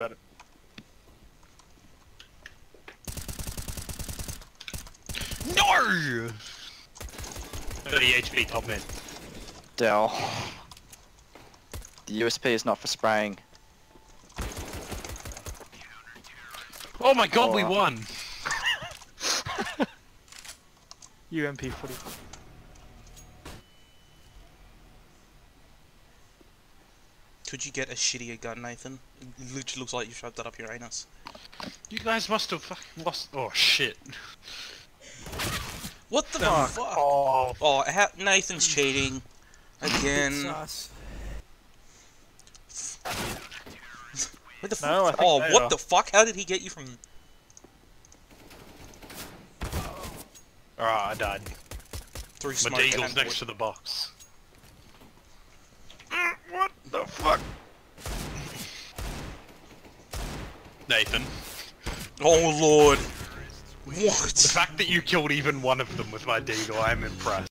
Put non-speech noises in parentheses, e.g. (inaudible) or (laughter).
Better. No! 30 HP top mid. Del. The USP is not for spraying. Oh my god, we Oh. won! (laughs) UMP footy. Could you get a shittier gun, Nathan? It literally looks like you shoved that up your anus. You guys must have fucking lost. Oh shit. What the Fuck fuck? Oh, Oh, ha- Nathan's cheating. Again. (laughs) Sus. What the No, fuck? Oh, what are. the fuck? How did he get you from Alright, I died. through My smoke? deagle's next to the box. Mm, What the fuck? Nathan, Oh lord. What? The fact that you killed even one of them with my deagle, I am impressed.